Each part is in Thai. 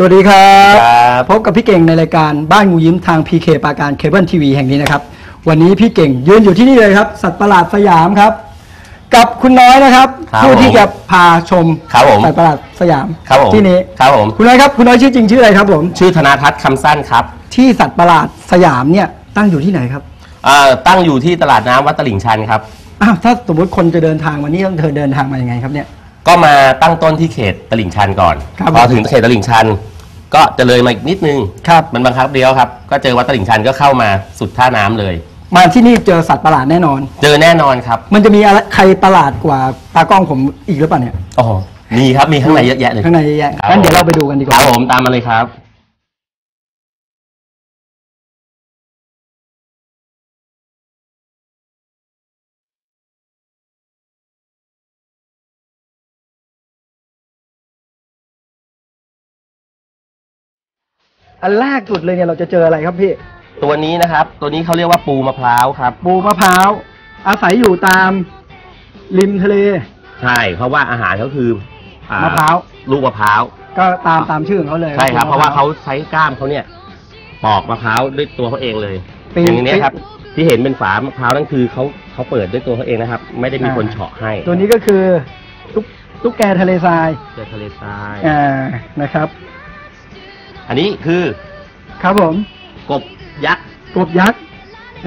สวัสดีครับครับพบกับพี่เก่งในรายการบ้านงูยิ้มทาง PK ปราการเคเบิลทีวีแห่งนี้นะครับ วันนี้พี่เก่งยืนอยู่ที่นี่เลยครับ สัตว์ประหลาดสยามครับ กับคุณน้อยนะครับครับผู้ที่ผมจะพาชมครับผมสัตว์ประหลาดสยามครับผมที่นี้ครับผม คุณน้อยครับคุณน้อยชื่อจริงชื่ออะไรครับผมชื่อธนาทัศน์คำสั้นครับที่สัตว์ประหลาดสยามเนี่ยตั้งอยู่ที่ไหนครับอ่าตั้งอยู่ที่ตลาดน้ำวัดตลิ่งชันครับ อ้าวถ้าสมมติคนจะเดินทางมานี่ต้องเธอเดินทางมายังไงครับเนี่ย ก็มาตั้งต้นที่เขตตลิ่งชันก่อน ครับพอถึงเขตตลิ่งชัน ก็จะเลยมาอีกนิดนึงครับ มันบังคับเดียวครับ ก็เจอวัดตลิ่งชันก็เข้ามาสุดท่าน้ำเลย มาที่นี่เจอสัตว์ประหลาดแน่นอน เจอแน่นอนครับมันจะมีอะไรใครประหลาดกว่าตากล้องผมอีกหรือเปล่าเนี่ยโอ้โหมีครับมีข้างในเยอะแยะเลย ข้างในเยอะแยะครับ งั้นเดี๋ยวเราไปดูกันดีกคว่า รับผมตามมาเลยครับ อันแรกสุดเลยเนี่ยเราจะเจออะไรครับพี่ ตัวนี้นะครับ ตัวนี้เขาเรียกว่าปูมะพร้าวครับ ปูมะพร้าว อาศัยอยู่ตามริมทะเล ใช่ เพราะว่าอาหารเขาคืออ่มะพร้าว ลูกมะพร้าว ก็ตามตามชื่อของเขาเลยใช่ครับปูเพมราะว่าเขาใช้กล้ามเขาเนี่ย ปอกมะพร้าวด้วยตัวเขาเองเลย ปีน อย่างนี้ครับ ที่เห็นเป็นฝามะพร้าวนั่นคือเขาเขาเปิดด้วยตัวเขาเองนะครับ ไม่ได้มีคนเฉาะให้ตัวนี้ก็คือตุ๊กตุ๊กแกทะเลทราย เจอทะเลทราย อ่านะครับ อันนี้คือครับผม กบยักษ์กบยักษ์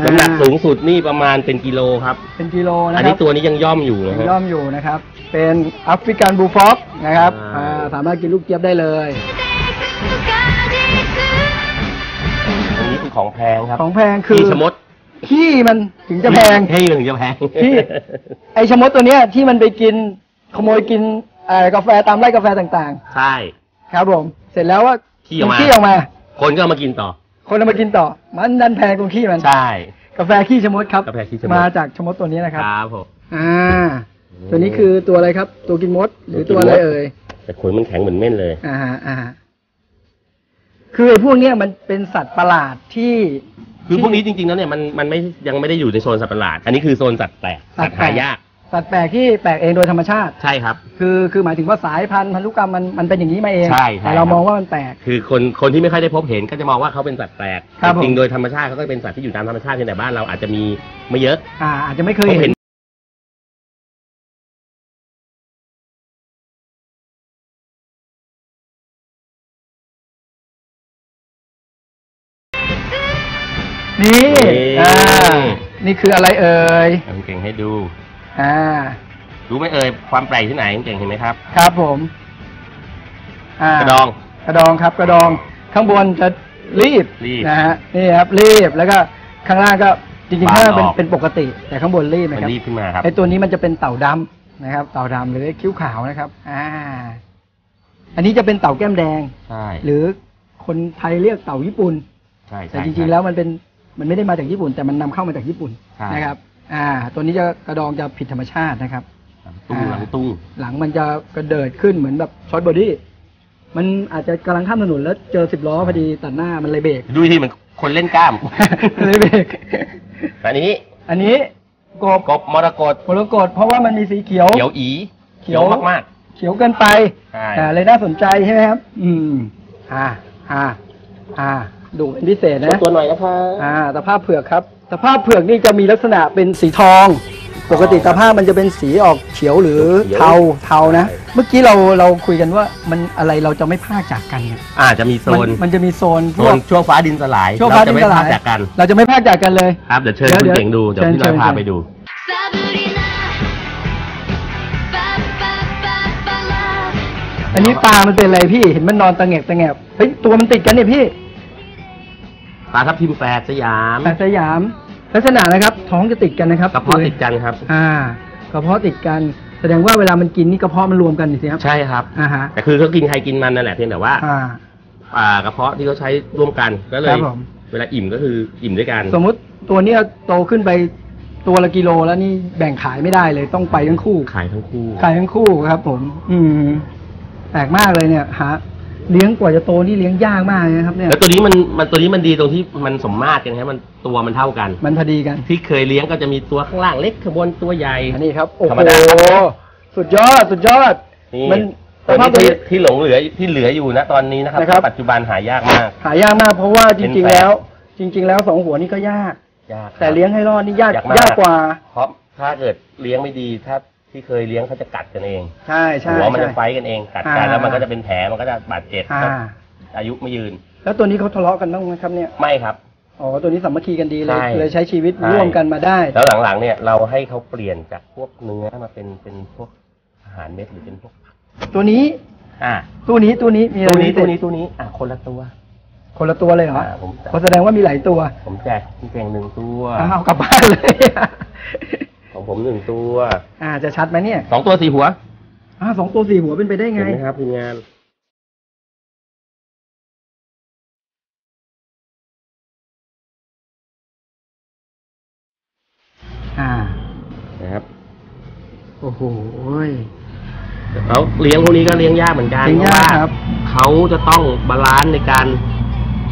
น้ำหนักอ่าสูงสุดนี่ประมาณเป็นกิโลครับ เป็นกิโลนะอันครันี้บตัวนี้ยังย่อมอยู่นะฮะ ย่อมอยู่นะครับ เป็นแอฟริกันบูฟ็อกนะครับอ่า อ่าสามารถกินลูกเจี๊ยบได้เลย อันนี้คือของแพงครับของแพงคือ ขี้ชะมดขี้มันถึงจะแพง ขี้ถึงจะแพงพี่ไอชะมดตัวเนี้ยที่มันไปกินขโมยกินเอ่อกาแฟตามไร่กาแฟต่างใช่ ๆ ครับผม เสร็จแล้วว่า ขี้ออกมา ขี้ออกมา คนก็เอามากินต่อ คนเอามากินต่อ มันดันแพงตรงขี้มัน ใช่ กาแฟขี้ชะมดครับ กาแฟขี้ชะมด มาจากชะมดตัวนี้นะครับ ครับผม อ่า ตัวนี้คือตัวอะไรครับ ตัวกินมด หรือตัวอะไรเอ่ย แต่ขนมันแข็งเหมือนเม่นเลย อ่าฮะอ่าฮะคือไอ้พวกเนี้ยมันเป็นสัตว์ประหลาดที่คือพวกนี้จริงๆแล้วเนี่ยมันมันไม่ยังไม่ได้อยู่ในโซนสัตว์ประหลาด อันนี้คือโซนสัตว์แปลกสัตว์หายาก สัตว์แปลกที่แปลกเองโดยธรรมชาติ ใช่ครับ คือคือหมายถึงว่าสายพันธุ์พันธุกรรมมันมันเป็นอย่างนี้มาเองใช่ใช่แต่เราครับมองว่ามันแปลก คือคนคนที่ไม่ค่อยได้พบเห็นก็จะมองว่าเขาเป็นสัตว์แปลกครับผม จริงๆโดยธรรมชาติเขาก็เป็นสัตว์ที่อยู่ตามธรรมชาติเพียงแต่บ้านเราอาจจะมีไม่เยอะ อ่าอาจจะไม่เคยพบเห็เห็นนนี่ อ่านี่คืออะไรเอ่ยคุณเก่งให้ดู อ่า รู้ไหมเอ่ยความแปลกที่ไหนคุณเก่งเห็นไหมครับ ครับผม อ่ากระดอง กระดองครับกระดอง ข้างบนจะรีบรีบนะฮะนี่ครับรีบแล้วก็ข้างล่างก็จริงๆบานข้างล่างเป็นออก เป็นปกติ แต่ข้างบนรีบมันนะครับรีบขึ้นมาครับ ไอตัวนี้มันจะเป็นเต่าดำนะครับ เต่าดำหรือคิ้วขาวนะครับ อ่า อันนี้จะเป็นเต่าแก้มแดง ใช่หรือคนไทยเรียกเต่าญี่ปุ่น ใช่แต่ใช่จริงๆ แล้วมันเป็นมันไม่ได้มาจากญี่ปุ่น แต่มันนำเข้ามาจากญี่ปุ่นใช่นะครับ อ่า ตัวนี้จะกระดองจะผิดธรรมชาตินะครับ ตุ้งหลังตุ้งหลังมันจะกระเดิดขึ้นเหมือนแบบ short body มันอาจจะกำลังข้ามถนนแล้วเจอสิบล้อพอดีตัดหน้ามันเลยเบรกดูที่เหมือนคนเล่นกล้าม เลยเบรกอันนี้ อันนี้กบกบมรกตโพลกดเพราะว่ามันมีสีเขียว เขียวอี เขียวมากเขียวเกินไปใช่อ่าเลยน่าสนใจใช่ไหมครับ อืม อ่า อ่า อ่าดูเป็นพิเศษๆนะตัวหน่อยนะคะอ่าตะภาพเผือกครับ ตะภาพเผือกนี่จะมีลักษณะเป็นสีทอง ปกติตะภาพมันจะเป็นสีออกเขียวหรือเทาเทานะ เมื่อกี้เราเราคุยกันว่ามันอะไรเราจะไม่พลากจากกันเนี่ยอาจจะมีโซมันนมันจะมีโซนพโซวกนช่วงฟ้าดินสลายช่วงฟ้าเรดิจะนไม่สพลาลายดจากกัน เราจะไม่พลากจากกันเลยครับเดี๋ยวเชิญเดี๋ยวคุณเดี๋ยวเก่งดูเดี๋ยวเชิญพี่น้อยเชิญพาเชิญไปดู Sabrina, ba ba ba ba love. อันนี้ตามันเป็นอะไรพี่เห็นมันนอนตะแงบตะแงบเฮ้ยตัวมันติดกันเนี่ยพี่ปลาทับทิมแฝดสยามแต่สยาม ลักษณะนะครับท้องจะติดกันนะครับกระเพาะติดกันครับ อ่ากระเพาะติดกัน แสดงว่าเวลามันกินนี่กระเพาะมันรวมกันสิครับใช่ครับอ่าฮะแต่คือเขากินใครกินมันนั่นแหละเพียงแต่ว่าอ่า อ่ากระเพาะที่เขาใช้ร่วมกันก็เลครัย บผม เวลาอิ่มก็คืออิ่มด้วยกันสมมุติตัวเนี้ยโตขึ้นไปตัวละกิโลแล้วนี่แบ่งขายไม่ได้เลยต้องไปทั้งคู่ ขายทั้งคู่ ขายทั้งคู่ครับผม อืมแปลกมากเลยเนี่ยหาเลี้ยงกว่าจะโตนี่เลี้ยงยากมากเลยนะครับ เนี่ย แล้วตัวนี้มันมันตัวนี้มันดีตรงที่มันสมมาตรกันครับมัน ตัวมันเท่ากัน มันพอดีกัน ที่เคยเลี้ยงก็จะมีตัวข้างล่างเล็กข้างบนตัวใหญ่ อันนี้ครับ โอ้ธรโหรมดาสุดยอด สุดยอด นี่มันโตตัวภาพนี้ตัวที่นี้ ที่หลงเหลือที่เหลืออยู่นะตอนนี้นะครับนะครับ ปัจจุบันหายากมาก หายากมากเพราะว่าจเป็นริงแฝๆดแล้ว จริง ๆ แล้วสองหัวนี่ก็ยาก ยากครับ แต่เลี้ยงให้รอดนี่ยากยากมาก ยากกว่า เพราะถ้าเกิดเลี้ยงไม่ดี ถ้าที่เคยเลี้ยงเขาจะกัดกันเอง ใช่ใช่หัวมันใช่จะไฟท์กันเอง กัดกันอ่า แล้วมันก็จะเป็นแผลมันก็จะบาดเจ็บอ่าก็อายุไม่ยืน แล้วตัวนี้เขาทะเลาะกันบ้างไหมครับเนี่ย ไม่ครับ อ๋อตัวนี้สามัคคีกันดีเลยใช่เลยใช้ชีวิตใช่ ร่วมกันมาได้ แล้วหลังๆเนี่ยเราให้เขาเปลี่ยนจากพวกเนื้อมาเป็นเป็นพวกอาหารเม็ดหรือเป็นพวกผักตัวนี้อ่าตัวนี้ตัวนี้มีอะไรตัวนี้พิเศตัวษนี้ตัวนี้อะคนละตัวคนละตัวเลยเหรออ่าผมเพราะแสดงว่ามีหลายตัวผมแจกพี่เก่งหนึ่งตัวอ้าวเอากลับบ้านเลย ของผมหนึ่งตัวอ่าจะชัดไหมเนี่ยสองตัวสี่หัวอ้าวสองตัวสี่หัวเป็นไปได้ไงเห็นไหมครับทีมงาน อ่า นะครับโอ้โหเขาเลี้ยงพวกนี้ก็เลี้ยงยากเหมือนกันเลี้ยงเพราะยากว่าครับ เขาจะต้อง balance ในการ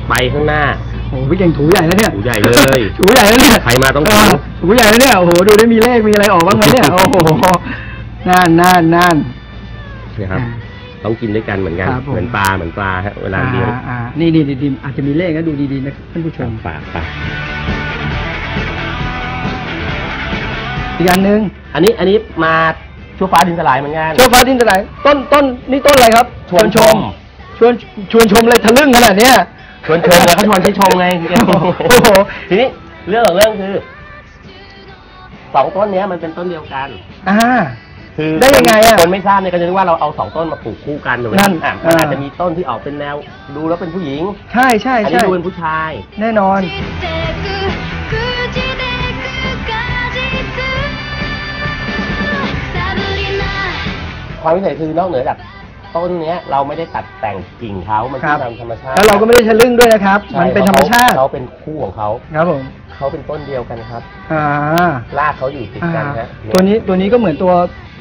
ไปข้างหน้า โอ้โหพี่เก่งถูใหญ่แล้วเนี่ยถูใหญ่เลยถูใหญ่แล้วเนี่ยใครมาต้องถู เถูใหญ่แล้วเนี่ยโอ้โหดูได้มีเลขมีอะไรออกบ้างไหมเนี่ยโอ้โหนั่นนั่นนั่น นะครับ ต้องกินด้วยกันเหมือนกัน ครับผม เหมือนปลาเหมือนปลาฮะเวลาเลี้ยงอ่าอ่านี่นี่ดีๆอาจจะมีเลขนะดูดีๆนะท่านผู้ชม ปลาปลา อีกอันหนึ่งอันนี้อันนี้มาชั่วฟ้าดินสลายเหมือนกันโชฟ้าดินสลายต้นต้นนี่ต้นอะไรครับชวนชมชวนชวนชมเลยทะลึ่งขนาดเนี้ย ชวนชมแล้วเขาชวนให้ชมไงโอ้โห ทีนี้เรื่องของเรื่องคือสองต้นเนี้ยมันเป็นต้นเดียวกัน อ่า คือได้ยังไงอะคนไม่ทราบเนี่ยก็จะนึกว่าเราเอาสองต้นมาปลูกคู่กันถูกไหมนั่นอะอ่าอาจจะมีต้นที่ออกเป็นแนว ดูแล้วเป็นผู้หญิงใช่ใช่อันใช่นี้ดูเป็นผู้ชาย แน่นอน ความพิเศษคือนอกเหนือจากต้นเนี้ยเราไม่ได้ตัดแต่งกิ่งเขามันครัขึ้บ นตามธรรมชาติแล้วเราก็ไม่ได้ทะลึ่งด้วยนะครับ ใช่มันเป็นธรรมชาติ เขาเป็นคู่ของเขาครับผม เขาเป็นต้นเดียวกันครับอ่า รากเขาอยู่ติดกันอ่าฮะตัวนี้ตัวนี้ก็เหมือนตัว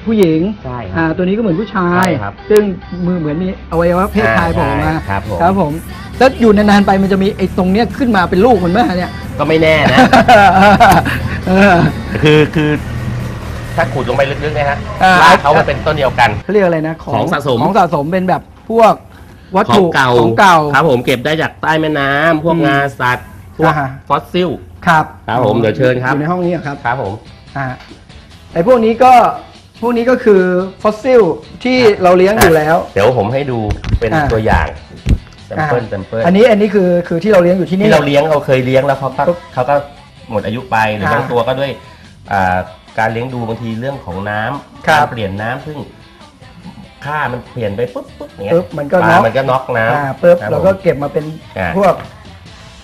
ผู้หญิงใช่ครับอ่าตัวนี้ก็เหมือนผู้ชาย ใช่ครับซึ่งมือเหมือนมีอวัยวะเพศชายอ่าโผล่มาใช่ครับผม ครับผม แล้วอยู่นานๆไปมันจะมีไอ้ตรงเนี้ยขึ้นมาเป็นลูกมันไหมเนี่ย ก็ไม่แน่นะ เออ คือคือ ถ้าขุดลงไปลึกๆนะฮะอ่ารรากเขามันเป็นต้นเดียวกัน เขาเรียกอะไรนะของสะสม ของสะสมเป็นแบบพวกวัตขอถุงเก่าของเก่า ครับผมเก็บได้จากใต้แม่น้ำพวกอืมงาสัตว์พวกอ่าฮะ ฟอสซิล ครับครับผมเดี๋ยวเชิญครับ อยู่ในห้องนี้เหรอครับครับผม อ่าไอ้พวกนี้ก็พวกนี้ก็คือฟอสซิลที่เราเลี้ยงอยู่แล้ว เดี๋ยวผมให้ดูเป็นอ่า ตัวอย่าง sample อ่า sample อันนี้อันนี้คือคือที่เราเลี้ยงอยู่ที่นี่ ที่เราเลี้ยงเราเคยเลี้ยงแล้วเขาก็ปุ๊บเขาก็หมดอายุไปหรืออ่าบางตัวก็ด้วยอ่า การเลี้ยงดูบางทีเรื่องของน้ำครับ การเปลี่ยนน้ำซึ่งค่ามันเปลี่ยนไปปุ๊บปุ๊บอย่างเงี้ยปุ๊บมันก็ปลาน็อกมันก็น็อกน้ำอ่าปุ๊บคบเราก็ผม เก็บมาเป็นอ่า พวก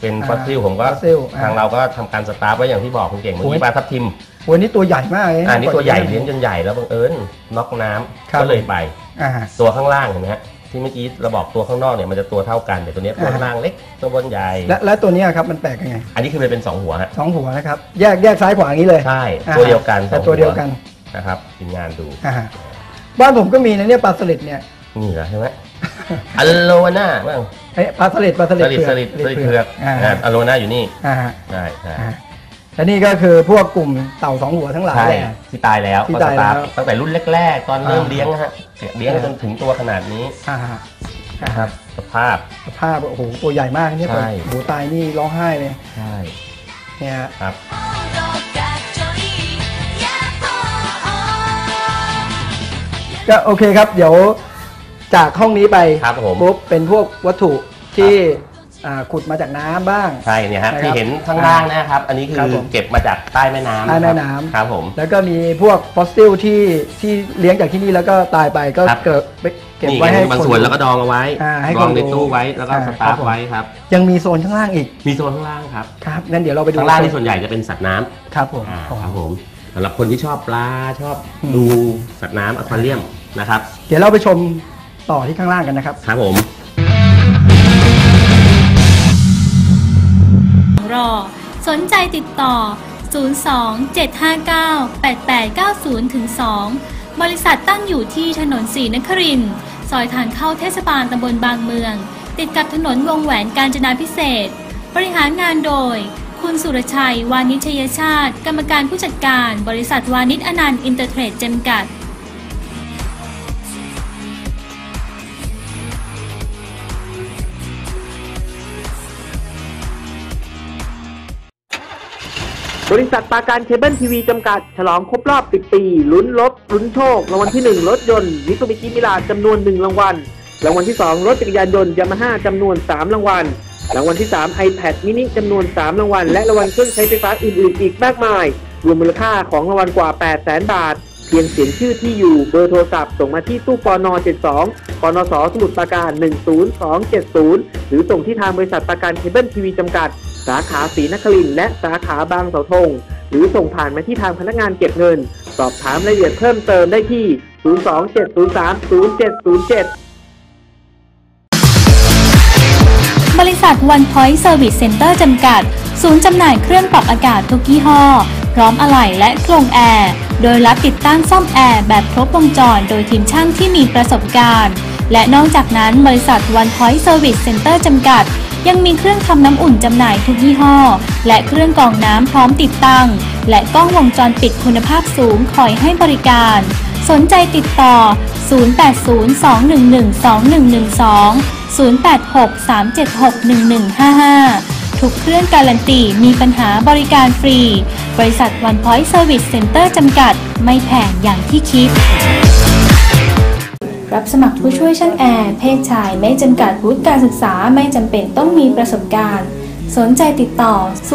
เป็นอ่าฟอสซิลผมก็ฟอสซิลอ่าทางเราก็ทำการสตัฟฟ์ไว้อย่างที่บอกคุณเก่งเมื่อโอ้กี้ย ปลาทับทิมวันนี้ตัวใหญ่มากเลยอ่านี่ตัวใหญ่เลี้ยงจนใหญ่แล้วบังเอิญน็อกน้ำครับ ก็เลยไป อ่าตัวข้างล่างเห็นไหมฮะ ที่เมื่อกี้เราบอกตัวข้างนอกเนี่ยมันจะตัวเท่ากันแต่ตัวเนี้ยตัวข้างล่างเล็กตัวบนใหญ่และและตัวเนี้ยครับมันแปลกยังไงอันนี้คือมันเป็นสองหัวฮะสองหัวนะครับแยกแยกซ้ายขวาอย่างนี้เลยใช่อ่าตัวเดียวกันแต่สองตัวเดียวกันนะครับทีมงานดูอ่าบ้านผมก็มีนะเนี่ยปลาสลิดเนี่ยนี่เหรอใช่ไหมอัลโลนาบ้างเอ้ยปลาสลิดปลาสสลิดลิดเผือกสลิดสลิดเผือกอ่าอ่าอัลโลนาอยู่นี่อ่าใช่ใช่อ่า และนี่ก็คือพวกกลุ่มเต่าสองหัวทั้งหลายแหละ ที่ตายแล้วที่ตายแล้ว ตั้งแต่รุ่นแรกๆ ตอนเริ่มเลี้ยงฮะเลี้ยงจนถึงตัวขนาดนี้อ่าฮะอ่าฮสภาพสภาพโอ้โหตัวใหญ่มากเนี่ยใช่ โอ้โตายนี่ร้องไห้เลยใช่เนี่ยครับ ก็โอเคครับ เดี๋ยวจากห้องนี้ไปครับผมปุ๊บเป็นพวกวัตถุที่ ขุดมาจากน้ำบ้าง ใช่เนี่ยฮะนะครับที่เห็นข้างล่างนะครับ อันนี้คืครับอผมเก็บมาจากใต้แม่น้ำใต้แม่ะครับน้ำครับผมแล้วก็มีพวกฟอสซิลที่ที่เลี้ยงจากที่นี่แล้วก็ตายไปก็ครับเกิดเก็บนี่ไว้ให้บางคนส่วนแล้วก็ดองเอาไว้อ่าให้ดองในคนดูตู้ไว้แล้วก็อ่าสตัฟฟ์ครับผมไว้ครับยังมีโซนข้างล่างอีกมีโซนข้างล่างครับครับงั้นเดี๋ยวเราไปดูข้างล่างนี่ส่วนใหญ่จะเป็นสัตว์น้ำครับผมอ่าอ๋อครับผมสำหรับคนที่ชอบปลาชอบอืมดูสัตว์น้ำอควาเรียมนะครับ เดี๋ยวเราไปชมต่อที่ข้างล่างกันนะครับครับผม รอ สนใจติดต่อ 027598890-2 บริษัทตั้งอยู่ที่ถนนศรีนครินทร์ซอยทางเข้าเทศบาลตำบลบางเมือง ติดกับถนนวงแหวนกาญจนาพิเศษ บริหารงานโดย คุณสุรชัย วานิชยชาติ กรรมการผู้จัดการ บริษัทวานิชอนันต์อินเตอร์เทรดจำกัด บริษัทปราการเคเบิลทีวีจำกัด ฉลองครบรอบ 10 ปี ลุ้นรถลุ้นโชค รางวัลที่ 1 รถยนต์มิตซูบิชิมิราจจำนวน 1 รางวัล รางวัลที่ 2 รถจักรยานยนต์ยามาฮ่าจำนวน 3 รางวัล รางวัลที่ 3 iPad mini จำนวน 3 รางวัล และรางวัลเครื่องใช้ไฟฟ้าอื่นๆ อีกมากมาย รวมมูลค่าของรางวัลกว่า 8 0 0 0 0 0บาท เพียงเขียนชื่อที่อยู่เบอร์โทรศัพท์ส่งมาที่ตู้ปณ 72ปณสสมุทรปราการ 10270 หรือส่งที่ทางบริษัทปราการเคเบิลทีวีจำกัด สาขาศรีนครินและสาขาบางเสาธง หรือส่งผ่านมาที่ทางพนักงานเก็บเงิน สอบถามรายละเอียดเพิ่มเติมได้ที่ 027030707บริษัท One Point Service Center จำกัด ศูนย์จำหน่ายเครื่องปรับอากาศทุกยี่ห้อ พร้อมอะไหล่และโครงแอร์ โดยรับติดตั้งซ่อมแอร์แบบครบวงจรโดยทีมช่างที่มีประสบการณ์ และนอกจากนั้นบริษัท One Point Service Center จำกัด ยังมีเครื่องทำน้ำอุ่นจำหน่ายทุกยี่ห้อ และเครื่องกรองน้ำพร้อมติดตั้ง และกล้องวงจรปิดคุณภาพสูงคอยให้บริการ สนใจติดต่อ 0802112122 0863761155 ทุกเครื่องการันตีมีปัญหาบริการฟรี บริษัท One Point Service Center จำกัด ไม่แพงอย่างที่คิด รับสมัครผู้ช่วยช่างแอร์ เพศชายไม่จำกัดวุฒิการศึกษาไม่จำเป็นต้องมีประสบการณ์ สนใจติดต่อ 0802112112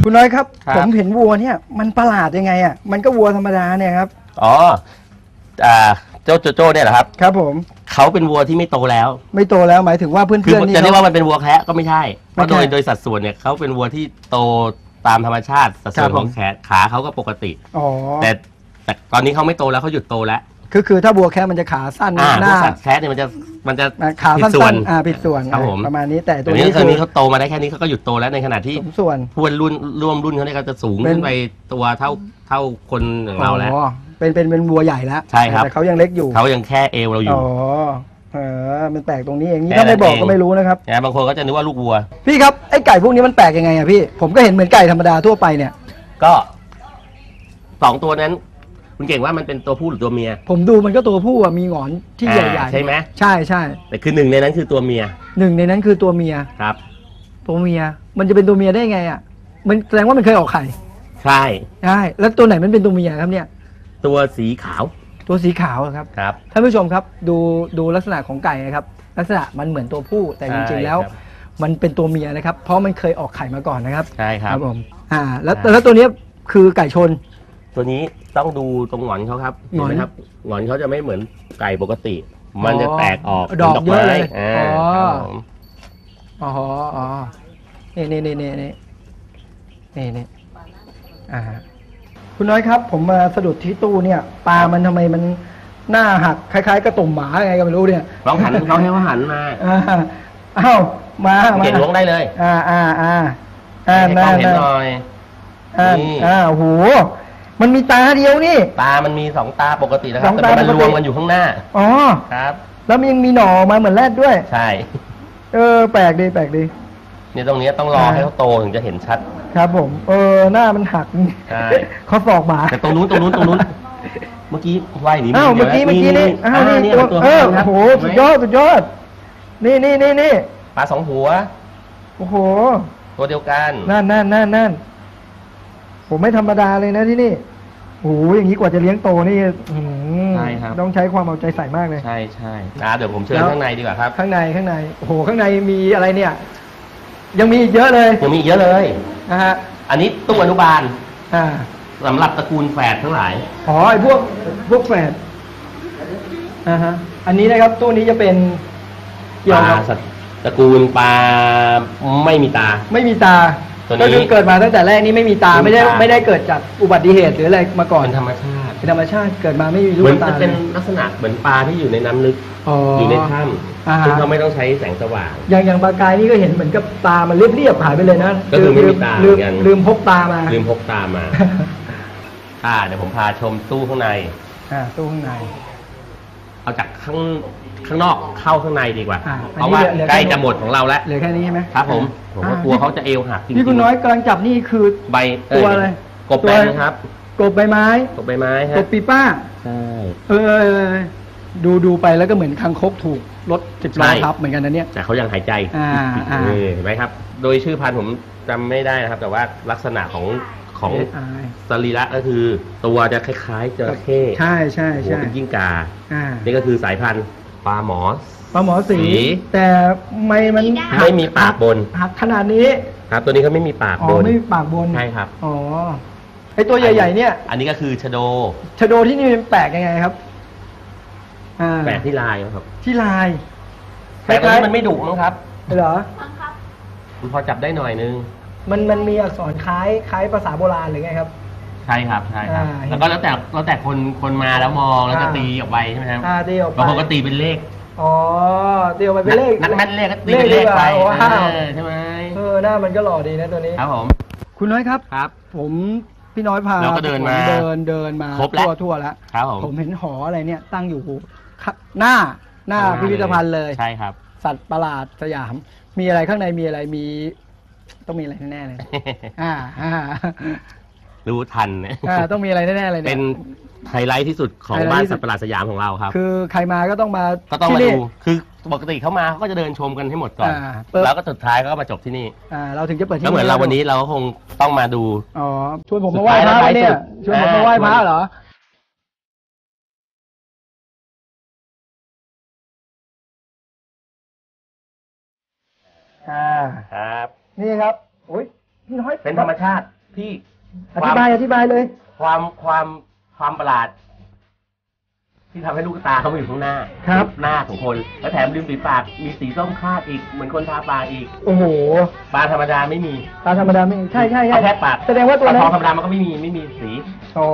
0863761155คุณน้อยครับ ครับ ผมเห็นวัวเนี่ยมันประหลาดยังไงอะมันก็วัวธรรมดาเนี่ยครับ อ๋ออ่า เจ้าโจโจ้เนี่ยเหรอครับครับผม เขาเป็นวัวที่ไม่โตแล้ว ไม่โตแล้วหมายถึงว่าเพื่คืออนๆนี่จะเรียกว่ามันเป็นวัวแคะก็ไม่ใช่เพราะโดยไม่ใช่โดยสัดส่วนเนี่ยเขาเป็นวัวที่โตตามธรรมชาติสัดส่วนครับขผองมแขนขาเขาก็ปกติ อ๋อแต่แต่ตอนนี้เขาไม่โตแล้วเขาหยุดโตแล้วคือคือถ้าวัวแค่มันจะขาสั้นอ่าหพวน้ากสัตว์แคะเนี่ยมันจะมันจะอ่าขาผิสั้ดส่วนนๆอ่าผิดส่วนครับผมประมาณนี้แต่ตัตัววนี้นี้ตคือนอนี้เขาโตมาได้แค่นี้เขาก็หยุดโตแล้วในขณะที่สมส่วน พวนรุ่นร่วมรุ่นเขาเนี่ยก็จะสูงเป็น ขึ้นไปตัวเท่าเท่าคนอย่างเราแล้ว อ๋อ เป็นเป็นเป็นวัวใหญ่แล้วใช่ครับ แต่เขายังเล็กอยู่เขายังแค่เอวเราอยู่อ๋อเออมันแปลกตรงนี้เองนี่แค่ถ้าไม่บอกนั้นเองก็ไม่รู้นะครับนะบางคนก็จะนึกว่าลูกวัว พี่ครับไอ้ไก่พวกนี้มันแปลกยังไงอะพี่ผมก็เห็นเหมือนไก่ธรรมดาทั่วไปเนี่ย ก็สองตัวนั้นคุณเก่งว่ามันเป็นตัวผู้หรือตัวเมีย ผมดูมันก็ตัวผู้อะมีหงอนที่ใหญ่อ่าๆใช่ไหมใช่ใช่แต่คือหนึ่งในนั้นคือตัวเมียหนึ่งในนั้นคือตัวเมียครับ ตัวเมียมันจะเป็นตัวเมียได้ไงอะมันแสดงว่ามันเคยออกไข่ใช่ใช่แล้วตัวไหนมันเป็นตัวเมียครับเนี่ย ตัวสีขาว ตัวสีขาวอะครับครับ ท่านผู้ชมครับดูดูลักษณะของไก่นะครับ ลักษณะมันเหมือนตัวผู้แต่จริงๆแล้วใช่ครับมันเป็นตัวเมียนะครับ เพราะมันเคยออกไข่มาก่อนนะครับใช่ครับผมอ่า แล้วใช่แล้วตัวเนี้ยคือไก่ชน ตัวนี้ต้องดูตรงหงอนเขาครับหงอนเห็นไหมครับหงอนเขาจะไม่เหมือนไก่ปกติ มันจะแตกออกดอกป็นเยอะเลยอ่าอ๋อครับผมอ๋ออ๋อนี่นี่นี่นี่นี่นี่นี่อ่า คุณน้อยครับ ผมมาสะดุดที่ตู้เนี่ยปลามันทำไมมันหน้าหักคล้ายๆกระตุ่มหมาไงก็ไม่รู้เนี่ยลองหันเขาให้เขาหันมาอ่าอ้าวมามาเก่งล้วงได้เลย อ่าอ่าอ่าอ่าให้กล้องเห็นหน่อยอ่านี่อ่าโหมันมีตาเดียวนี่ ตามันมีสองตาปกตินะครัสอบงแต่ตามันปกติรวมกันอยู่ข้างหน้าอ๋อครับ แล้วมันยังมีหน่อออกมาเหมือนแรดด้วย ใช่ เออ แปลกดีแปลกดี เนี่ยตรงเนี้ยต้องรออ่าให้เขาโตถึงจะเห็นชัด ครับผม เออหน้ามันหักใช่ เขาศอกหมาแต่ตรงนู้นตรงนู้นตรงนู้น เมื่อกี้ว่ายหนีอ้าวเมื่อกี้เมื่อกี้นี่อ้าวนี่ตัวตัวเออข้างโอ้ล่างโหครับสุดยอดสุดยอด นี่นี่นี่นี่ปลาสองหัว โอ้โห ตัวเดียวกันนั่นนั่นนั่นนั่นผมไม่ธรรมดาเลยนะที่นี่โอ้โหอย่างนี้กว่าจะเลี้ยงโตนี่อื้อหือใช่ครับ ต้องใช้ความเอาใจใส่มากเลย ใช่ใช่อ่าเดี๋ยวผมเชิญแล้วข้างในดีกว่าครับ ข้างในข้างในโอ้โหข้างในมีอะไรเนี่ย ยังมีอีกเยอะเลย ยังมีอีกเยอะเลยนะฮะอันนี้ตู้อนุบาลอ่าสำหรับตระกูลแฝดทั้งหลาย อ๋อไอพวกพวกแฝดอ่าฮะอันนี้นะครับตู้นี้จะเป็นปเกี่ยวลากับสัตว์ตระกูลปลาไม่มีตา ไม่มีตาตัวนี้ ก็คือเกิดมาตั้งแต่แรกนี่ไม่มีตาไม่ไม่มีได้ตาไม่ได้เกิดจากอุบัติเหตุหรืออะไรมาก่อนเป็นธรรมชาติเป็นธรรมชาติเกิดมาไม่มีลูเหมืกอนตาจะเป็นลักษณะเหมือนปลาที่อยู่ในน้ำลึกอ๋อออยู่ในถ้อ่าำซึ่งเขาไม่ต้องใช้แสงสว่าง อย่างอย่างปลากายนี่ก็เห็นเหมือนกับตามันเรียบๆหายไปเลยนะก็คือไม่มีตาลืมเหมือนกันลืมพกตามา ลืมพกตามาอ่าเดี๋ยวผมพาชมตู้ข้างในอ่าตู้ข้างใน เอาจากข้าง ข้างนอกเข้าข้างในดีกว่า อ่าเพราะว่าอันนี้เหลือ ใกล้แค่จะหมดของเราแล้ว เหลือแค่นี้ใช่ไหมครับผม ผมก็อ่ากลัวเขาจะเอวหักจริงๆพี่คุณน้อยกำลังจับนี่คือ ใบเตัวอะไรกบแบนครับกบใบไม้กบใบไม้กฮะบปีป้า ใช่ เออ ดูดูไปแล้วก็เหมือนคังคกถูกรถสิบล้อทับเหมือนกันนะเนี่ย แต่เขายังหายใจอ่าอ่านี่เห็นไหมครับ โดยชื่อพันธุ์ผมจำไม่ได้นะครับ แต่ว่าลักษณะของของอ่าสรีระก็คือ ตัวจะคล้ายๆจระเข้ใช่ใช่หัวใช่เป็นกิ้งก่า อ่า นี่ก็คือสายพันธุ์ ปลาหมอ ปลาหมอสี สี แต่ไม่มันหัไม่มีปากบนหักขนาดนี้ครับ ตัวนี้เขาไม่มีปากอ๋อบน ไม่มีปากบนใช่ครับ อ๋อไอตัวใหญ่ ๆ เนี่ยอันนี้ก็คือชะโดชะโดที่นี่มันแปลกยังไงครับอ่าแปลกที่ลายครับที่ลายแต่ตัวนี้มันไม่ดุมั้งครับ เหรอ มันพอจับได้หน่อยนึง มันมันมีอักษรคล้ายคล้ายภาษาโบราณหรือไงครับใช่ครับใช่ครับ อ่าแล้วก็แล้วแต่แล้วแต่คนคนมาแล้วมองแล้วจะอ่า ตีออกไปใช่ไหมครับอ่าตีออกไปบางคนก็ตีเป็นเลขอ๋อตีออกไปเป็นเลขนักแม่นเลขก็ตีเป็นเลขไปดีกว่าว้าวเออใช่ไหมเออหน้ามันก็หล่อดีนะตัวนี้ ครับผมคุณน้อยครับ ครับ ผมพี่น้อยพาเราก็เดินมาผเดินเดินมาครบแล้ว ทั่วทั่วแล้วครับผมผมเห็นหออะไรเนี่ย ตั้งอยู่ข้างหน้าหน้าพิพิธภัณฑ์เลย ใช่ครับ สัตว์ประหลาดสยาม มีอะไรข้างในมีอะไรมี ต้องมีอะไรแน่ๆเลย อ่าอ่า รู้ทันนะอ่าต้องมีอะไรแน่ๆเลยเป็เนี่ย นไฮไลท์ที่สุดของไฮไลท์บ้านที่สุด สัตว์ประหลาดสยามของเราครับ คือใครมาก็ต้องมาก็ต้องมาที่นี่ ดูคือปกติเขามาเขาก็จะเดินชมกันให้หมดก่อน อ่าเปิดแล้วก็สุดท้ายเขาก็มาจบที่นี่ อ่าเราถึงจะเปิดที่ก็เหมือนเราวันนี้เราก็คงต้องมาดู อ๋อชวนผมมาไหว้พระสุดท้ายแล้วเนี่ยท้ายสุดชวนผมมาไหว้พระเหรออ่า ครับ นี่ครับโอ้ยพี่น้อยเป็นธรรมชาติที่ อธิบายอธิบายเลย ความความความประหลาด ที่ทำให้ลูกตาเขามาอยู่ข้างหน้าครับ หน้าของคน แล้วแถมริมฝีปากมีสีส้มคาดอีกเหมือนคนทาปากอีกโอ้โหปลาธรรมดาไม่มีตาธรรมดาไม่ใช่ใช่ใช่เอาแค่ปากแสดงว่าตัวปลานั้ทอนงธรรมดามันก็ไม่มีไม่มีสีอ๋อ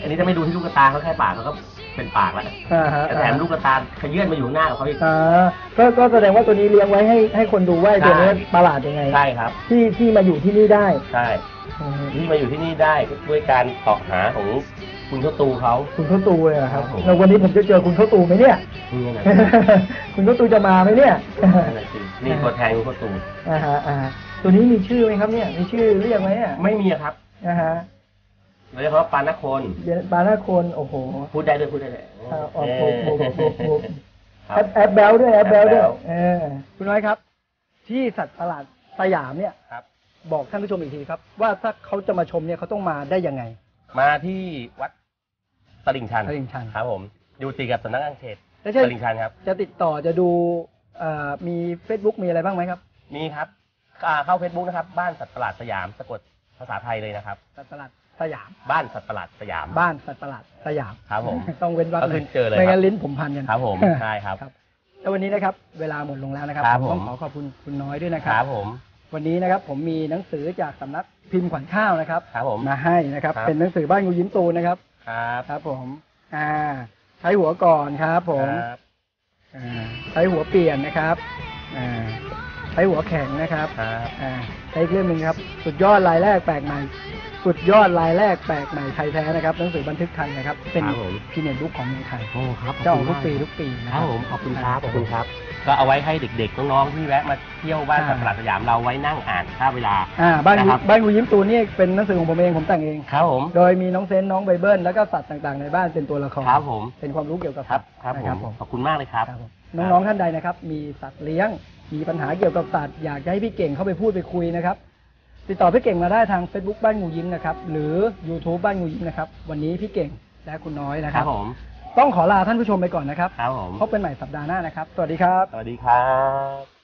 อันนี้ถ้าไม่ดูที่ลูกตาเขาแค่ปากเขาก็เป็นปากแล้วอ่าฮะแล้วแถมลูกตาขยื่นมาอยู่ข้างหน้าของเขาอีก อ่าก็ก็แสดงว่าตัวนี้เลี้ยงไว้ให้ให้คนดูว่าไอ้ตัวนี้ใช่ ประหลาดยังไง ใช่ครับ ที่ที่มาอยู่ที่นี่ได้ ใช่อืม ที่มาอยู่ที่นี่ได้ด้วยการเสาะหาของคุณเข้าตูเขา คุณเข้าตูเลยเหรอครับครับผม แล้ววันนี้ผมจะเจอคุณเข้าตูไหมเนี่ย นี่นะ คุณเข้าตูจะมาไหมเนี่ย นั่นน่ะสินี่ตัวแทนคุณเข้าตูอ่าฮะอ่าฮะตัวนี้มีชื่อไหมครับเนี่ย มีชื่อเรียกไหมอะไม่มีอะครับอ่าฮะเราเรียกเขาว่าปานครเดี๋ยวปาหน้าคนโอ้โหพูดได้ด้วยพูดได้เลยอ่าออกปุ๊บปุ๊บปุ๊บปุ๊บครัแอบบแอบแบลด้วยแอบแบลด้วยแอบแบ๊ว เออคุณน้อยครับ ที่สัตว์ประหลาดสยามเนี่ย ครับ บอกท่านผู้ชมอีกทีครับ ว่าถ้าเขาจะมาชมเนี่ยเขาต้องมาได้ยังไง มาที่วัดตลิ่งชันตลิ่งชันครับผมอยู่ติดกับสำนักงานเขตแล้วใช่ตลิ่งชันครับ จะติดต่อจะดูเอ่อมี Facebook มีอะไรบ้างไหมครับมีครับอ่าเข้าเฟซบุ๊กนะครับ บ้านสัตว์ประหลาดสยามสะกดภาษาไทยเลยนะครับ สัตว์ประหลาดสยาม บ้านสัตว์ประหลาดสยาม บ้านสัตว์ประหลาดสยาม ครับผม ต้องเว้นวรรคก็ขึ้นเจอเลยไม่ครับงั้นลิ้นผมพันกัน ครับผม ใช่ครับ แล้ววันนี้นะครับ เวลาหมดลงแล้วนะครับครับต้องผมขอขอบคุณคุณน้อยด้วยนะคครัรับผม วันนี้นะครับผมมีหนังสือจากสำนักพิมพ์ขวัญข้าวนะครับครับผม มาให้นะครับ ครับ เป็นหนังสือบ้านงูยิ้มตูนนะครับ ครับครับผม อ่า ใช้หัวก่อนครับ ผม ครับอ่า ใช้หัวเปลี่ยนนะครับ อ่า ใช้หัวแข็งนะครับ ครับ อ่าใช้อีกเรื่องหนึ่งครับ สุดยอดลายแรกแปลกใหม่ สุดยอดลายแรกแปลกใหม่ไทยแท้นะครับ หนังสือบันทึกไทยนะครับ เป็นครับผม พีเน็ตบุ๊กของเมืองไทยโอ้ครับจะออกทุกปีทุกปีนะคครัรับบผมขอบคุณครับขอบคุณครับ ก็เอาไว้ให้เด็กๆน้องๆที่แวะมาเที่ยวบ้านสัตว์ประหลาดสยามเราไว้นั่งอ่านค่าเวลาอ่าบ้านงูนะครับบ้านงูยิ้มตูนนี่เป็นหนังสือของผมเองผมแต่งเอง ครับผม โดยมีน้องเซนน้องไบเบิลแล้วก็สัตว์ต่างๆในบ้านเป็นตัวละครครับผม เป็นความรู้เกี่ยวกับครัสับตว์ครับนะผม ขอบคุณมากเลยครับ ครับผมน้องๆท่านใดนะครับ มีสัตว์เลี้ยง มีปัญหาเกี่ยวกับสัตว์อยากจะให้พี่เก่งเข้าไปพูดไปคุยนะครับ ติดต่อพี่เก่งมาได้ทาง Facebook บ้านงูยิ้มนะครับหรือ YouTube บ้านงูยิ้มนะครับวันนี้พี่เก่งและคุณน้อยนะคครัรับ บผม ต้องขอลาท่านผู้ชมไปก่อนนะครับครับผม พบกันใหม่สัปดาห์หน้านะครับ สวัสดีครับ สวัสดีครับ